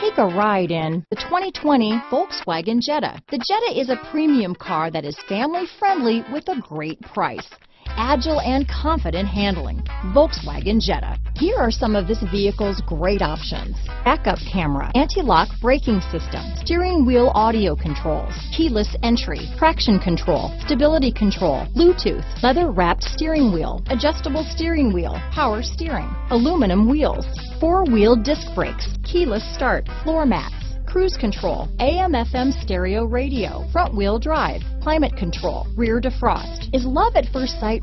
Take a ride in the 2020 Volkswagen Jetta. The Jetta is a premium car that is family friendly with a great price. Agile and confident handling. Volkswagen Jetta. Here are some of this vehicle's great options. Backup camera, anti-lock braking system, steering wheel audio controls, keyless entry, traction control, stability control, Bluetooth, leather wrapped steering wheel, adjustable steering wheel, power steering, aluminum wheels, four wheel disc brakes, keyless start, floor mats, cruise control, AM FM stereo radio, front wheel drive, climate control, rear defrost. Is love at first sight